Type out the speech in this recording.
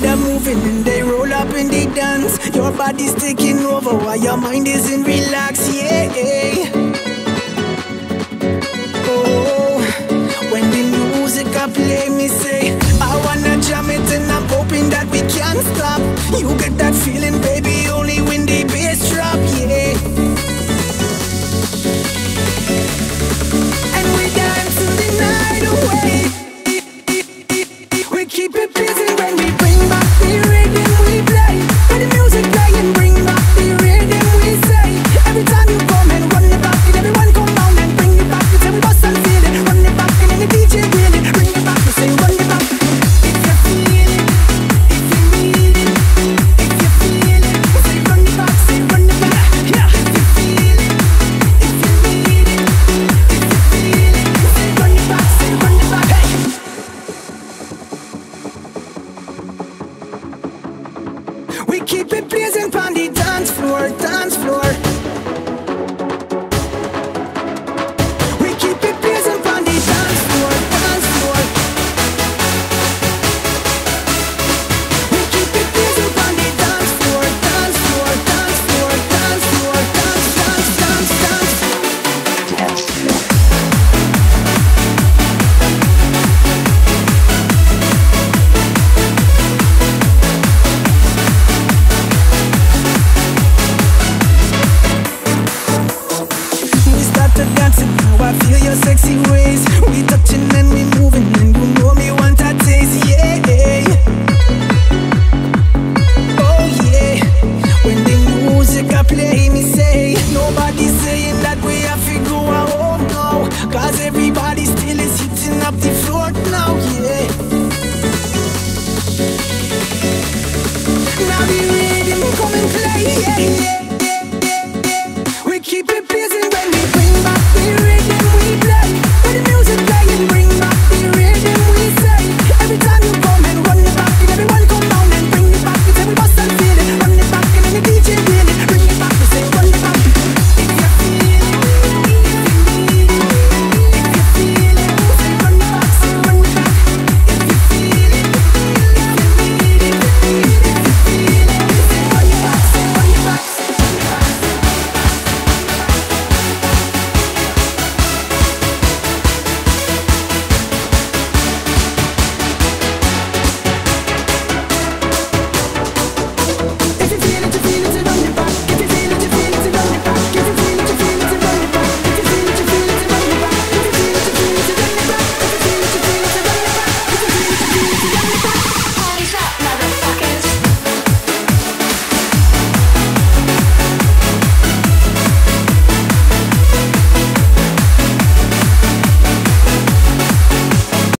them moving and they roll up in the dance. Your body's taking over while your mind isn't relaxed. Yeah. Oh, when the music I play. keep it blazing on the dance floor, dance floor. dancing. Now I feel your sexy ways. We touching and we moving, and you know me.